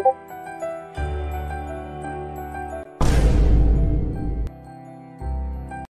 you